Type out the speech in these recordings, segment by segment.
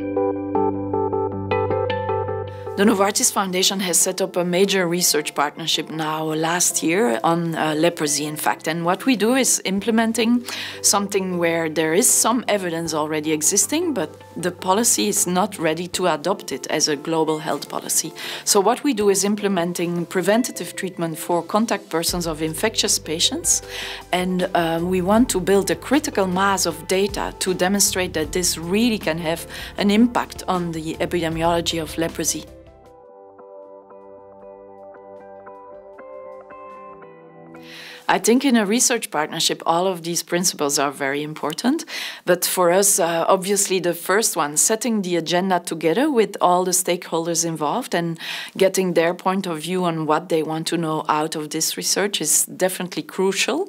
Música The Novartis Foundation has set up a major research partnership now last year on uh, leprosy, in fact. And what we do is implementing something where there is some evidence already existing, but the policy is not ready to adopt it as a global health policy. So what we do is implementing preventative treatment for contact persons of infectious patients. And um, we want to build a critical mass of data to demonstrate that this really can have an impact on the epidemiology of leprosy. I think in a research partnership, all of these principles are very important. But for us, uh, obviously, the first one, setting the agenda together with all the stakeholders involved and getting their point of view on what they want to know out of this research is definitely crucial.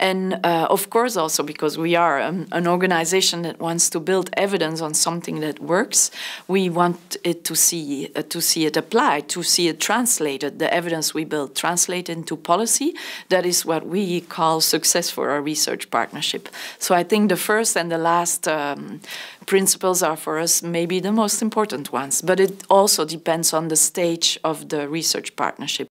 And uh, of course, also because we are um, an organization that wants to build evidence on something that works, we want it to see uh, to see it applied, to see it translated, the evidence we build translated into policy. That is what what we call success for our research partnership. So I think the first and the last um, principles are for us maybe the most important ones, but it also depends on the stage of the research partnership.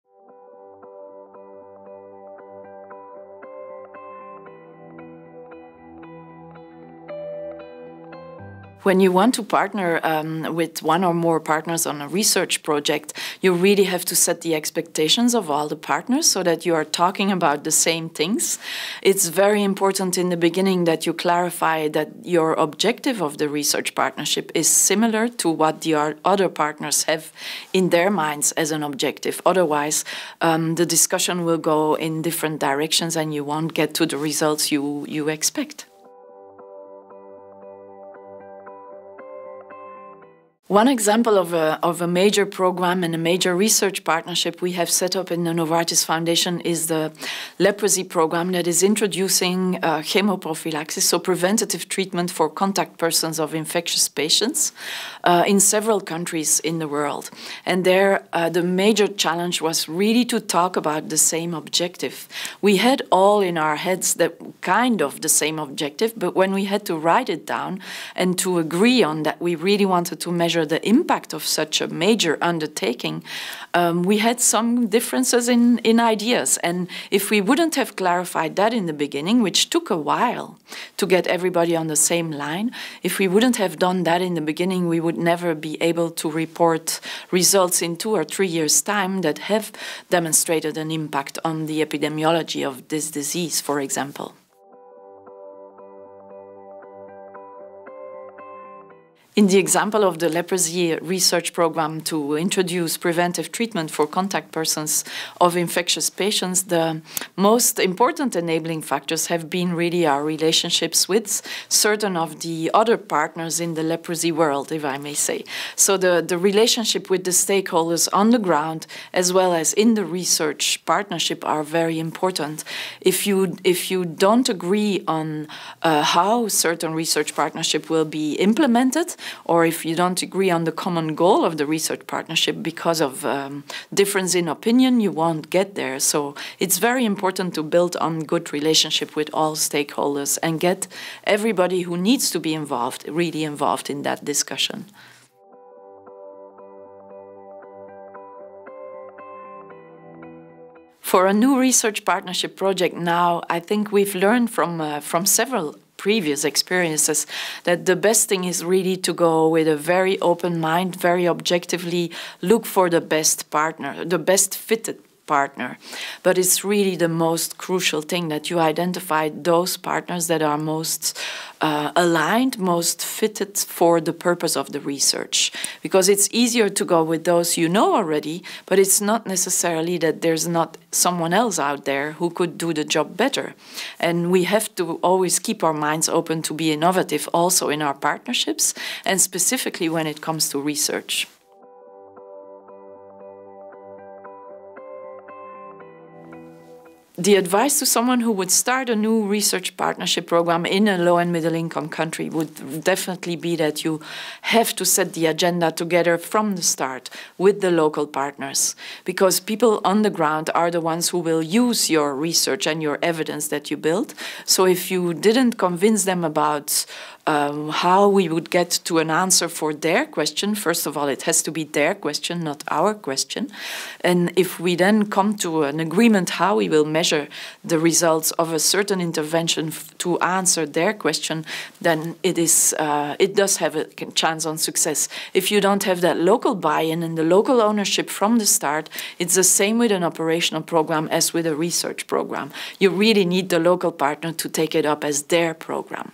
When you want to partner um, with one or more partners on a research project, you really have to set the expectations of all the partners so that you are talking about the same things. It's very important in the beginning that you clarify that your objective of the research partnership is similar to what the other partners have in their minds as an objective. Otherwise, um, the discussion will go in different directions and you won't get to the results you, you expect. One example of a, of a major program and a major research partnership we have set up in the Novartis Foundation is the leprosy program that is introducing uh, chemoprophylaxis, so preventative treatment for contact persons of infectious patients uh, in several countries in the world. And there, uh, the major challenge was really to talk about the same objective. We had all in our heads that kind of the same objective, but when we had to write it down and to agree on that we really wanted to measure the impact of such a major undertaking, um, we had some differences in, in ideas. And if we wouldn't have clarified that in the beginning, which took a while to get everybody on the same line, if we wouldn't have done that in the beginning, we would never be able to report results in two or three years' time that have demonstrated an impact on the epidemiology of this disease, for example. In the example of the leprosy research program to introduce preventive treatment for contact persons of infectious patients, the most important enabling factors have been really our relationships with certain of the other partners in the leprosy world, if I may say. So the, the relationship with the stakeholders on the ground as well as in the research partnership are very important. If you, if you don't agree on uh, how certain research partnership will be implemented, or if you don't agree on the common goal of the research partnership because of um, difference in opinion, you won't get there. So it's very important to build on good relationship with all stakeholders and get everybody who needs to be involved really involved in that discussion. For a new research partnership project now, I think we've learned from, uh, from several previous experiences that the best thing is really to go with a very open mind, very objectively look for the best partner, the best fitted partner. But it's really the most crucial thing that you identify those partners that are most uh, aligned, most fitted for the purpose of the research. Because it's easier to go with those you know already, but it's not necessarily that there's not someone else out there who could do the job better. And we have to always keep our minds open to be innovative also in our partnerships and specifically when it comes to research. The advice to someone who would start a new research partnership program in a low and middle income country would definitely be that you have to set the agenda together from the start with the local partners because people on the ground are the ones who will use your research and your evidence that you build. So if you didn't convince them about um, how we would get to an answer for their question. First of all, it has to be their question, not our question. And if we then come to an agreement how we will measure the results of a certain intervention to answer their question, then it is uh, it does have a chance on success. If you don't have that local buy-in and the local ownership from the start, it's the same with an operational program as with a research program. You really need the local partner to take it up as their program.